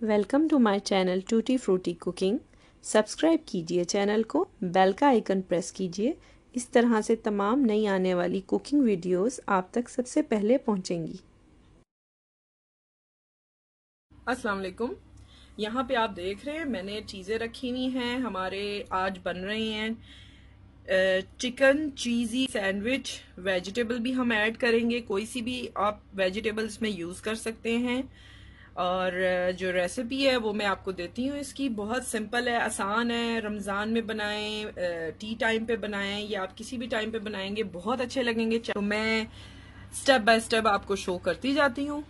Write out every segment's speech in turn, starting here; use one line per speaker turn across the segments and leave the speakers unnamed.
Welcome to my channel tutti frutti cooking. Subscribe कीजिए channel को, bell का icon press कीजिए। इस तरह से तमाम नई आने वाली कुकिंग वीडियोस आप तक सबसे पहले पहुंचेंगी।
अस्सलाम वालेकुम यहाँ पे आप देख रहे हैं, मैंने चीज़ें रखी हुई हैं, हमारे आज बन रही हैं। चिकन चीज़ी सैंडविच, वेजिटेबल भी हम ऐड करेंगे, कोई सी भी आप वेजिटेबल्स में यूज़ कर सकते हैं। और जो रेसिपी है, वो मैं आपको देती हूँ इसकी। बहुत सिंपल है, आसान है। रमज़ान में बनाएँ टी टाइम पे बनाएँ, या आप किसी भी टाइम पे बनाएँगे, बहुत अच्छे लगेंगे। तो मैं स्टेप बाय स्टेप आपको शो करती जाती हूँ।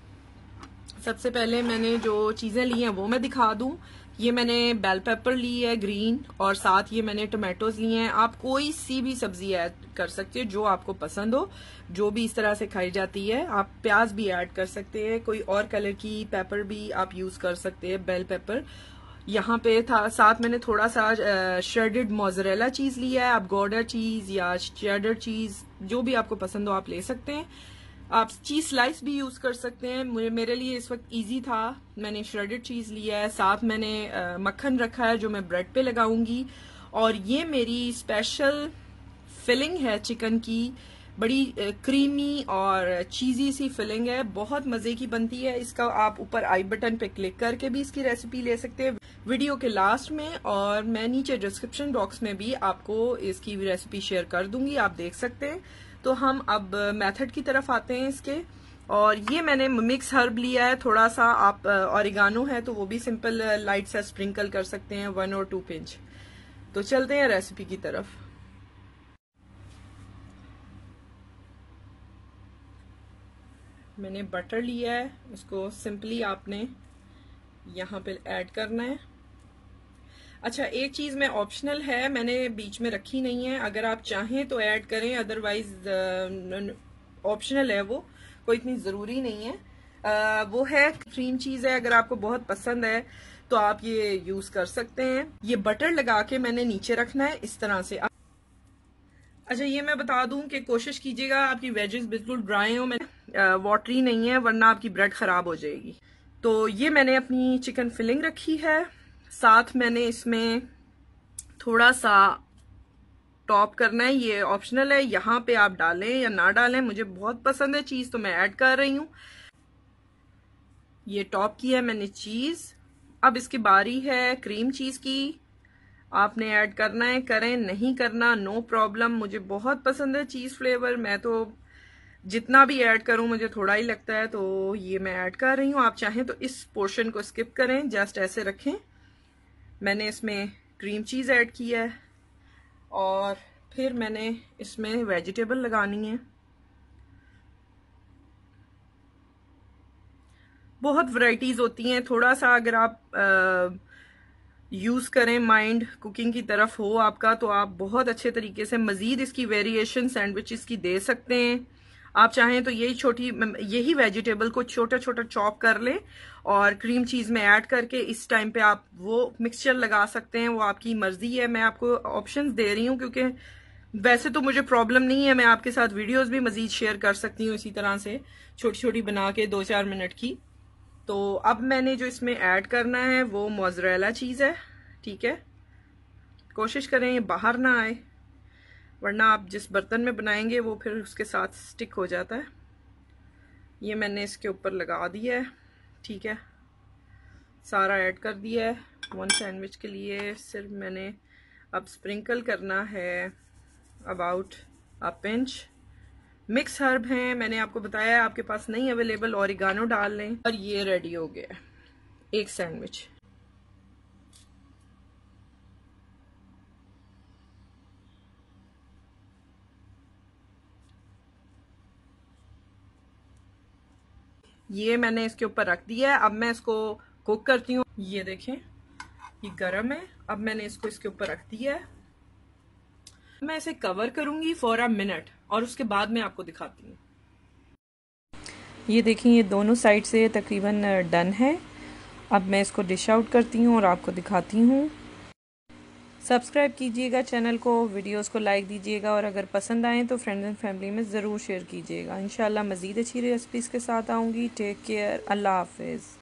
सबसे पहले मैंने जो चीज़ें ली हैं वो मैं दिखा दूँ। ये मैंने बेल पेपर ली है ग्रीन और साथ ये मैंने टोमेटोज लिए हैं। आप कोई सी भी सब्ज़ी ऐड कर सकते हैं, जो आपको पसंद हो, जो भी इस तरह से खाई जाती है, आप प्याज भी ऐड कर सकते हैं। कोई और कलर की पेपर भी आप यूज़ कर सकते हैं बेल पेपर यहाँ पे था, साथ मैंने थोड़ा सा श्रेडेड मोजरेला चीज़ लिया है। आप गोडर चीज़ या शेडर चीज़ जो भी आपको पसंद हो, आप ले सकते हैं। आप चीज़ स्लाइस भी यूज़ कर सकते हैं। मेरे लिए इस वक्त इजी था। मैंने श्रेडेड चीज़ लिया है। साथ मैंने मक्खन रखा है जो मैं ब्रेड पे लगाऊँगी। और ये मेरी स्पेशल फिलिंग है चिकन की। बड़ी क्रीमी और चीजी सी फिलिंग है। बहुत मज़े की बनती है। इसका आप ऊपर आई बटन पे क्लिक करके भी इसकी रेसिपी ले सकते हैं। वीडियो के लास्ट में और मैं नीचे डिस्क्रिप्शन बॉक्स में भी आपको इसकी रेसिपी शेयर कर दूँगी। आप देख सकते हैं। तो हम अब मेथड की तरफ़ आते हैं इसके। और ये मैंने मिक्स हर्ब लिया है थोड़ा सा आप ऑरिगानो है तो वो भी सिंपल लाइट सा स्प्रिंकल कर सकते हैं वन और टू पिंच तो चलते हैं रेसिपी की तरफ़। मैंने बटर लिया है उसको सिंपली आपने यहाँ पे ऐड करना है। अच्छा एक चीज़ में ऑप्शनल है मैंने बीच में रखी नहीं है। अगर आप चाहें तो ऐड करें अदरवाइज़ ऑप्शनल है वो कोई इतनी ज़रूरी नहीं है। आ, वो है क्रीम चीज़ है अगर आपको बहुत पसंद है तो आप ये यूज़ कर सकते हैं। ये बटर लगा के मैंने नीचे रखना है इस तरह से। अच्छा ये मैं बता दूँ कि कोशिश कीजिएगा आपकी वेजेस बिल्कुल ड्राई हो मैंने वाटरी नहीं है वरना आपकी ब्रेड खराब हो जाएगी। तो ये मैंने अपनी चिकन फिलिंग रखी है। साथ मैंने इसमें थोड़ा सा टॉप करना है, ये ऑप्शनल है, यहाँ पे आप डालें या ना डालें, मुझे बहुत पसंद है चीज़ तो मैं ऐड कर रही हूँ। ये टॉप किया है मैंने चीज़। अब इसकी बारी है क्रीम चीज़ की। आपने ऐड करना है, करें, नहीं करना, नो प्रॉब्लम, मुझे बहुत पसंद है चीज़ फ्लेवर। मैं तो जितना भी ऐड करूँ, मुझे थोड़ा ही लगता है तो ये मैं ऐड कर रही हूँ। आप चाहें तो इस पोर्शन को स्किप करें, जस्ट ऐसे रखें। मैंने इसमें क्रीम चीज़ ऐड किया है और फिर मैंने इसमें वेजिटेबल लगानी है। बहुत वैरायटीज़ होती हैं। थोड़ा सा अगर आप यूज़ करें माइंड कुकिंग की तरफ़ हो आपका तो आप बहुत अच्छे तरीके से मज़ीद इसकी वेरिएशन सैंडविचेस की दे सकते हैं। आप चाहें तो यही छोटी, यही वेजिटेबल को छोटा छोटा चॉप कर लें और क्रीम चीज़ में ऐड करके इस टाइम पे आप वो मिक्सचर लगा सकते हैं, वो आपकी मर्ज़ी है। मैं आपको ऑप्शंस दे रही हूँ क्योंकि वैसे तो मुझे प्रॉब्लम नहीं है, मैं आपके साथ वीडियोस भी मजीद शेयर कर सकती हूँ इसी तरह से छोटी छोटी बना के दो चार मिनट की। तो अब मैंने जो इसमें ऐड करना है वो मोजरेला चीज़ है, ठीक है? कोशिश करें ये बाहर ना आए। वरना आप जिस बर्तन में बनाएँगे वो फिर उसके साथ स्टिक हो जाता है। ये मैंने इसके ऊपर लगा दिया है, ठीक है। सारा ऐड कर दिया है। वन सैंडविच के लिए सिर्फ़ मैंने अब स्प्रिंकल करना है। About a pinch. Mix herb हैं, मैंने आपको बताया, आपके पास नहीं अवेलेबल और डाल लें। और ये रेडी हो गया एक सैंडविच। ये मैंने इसके ऊपर रख दिया है। अब मैं इसको कुक करती हूँ। ये देखें, ये गरम है। अब मैंने इसको इसके ऊपर रख दिया है। मैं इसे कवर करूँगी फॉर अ मिनट और उसके बाद मैं आपको दिखाती हूँ।
ये देखें, ये दोनों साइड से तकरीबन डन है। अब मैं इसको डिश आउट करती हूँ और आपको दिखाती हूँ। सब्सक्राइब कीजिएगा चैनल को, वीडियोस को लाइक दीजिएगा और अगर पसंद आए तो फ्रेंड्स एंड फैमिली में ज़रूर शेयर कीजिएगा। इंशाल्लाह मज़ीद अच्छी रेसिपीज़ के साथ आऊँगी। टेक केयर अल्लाह हाफिज़।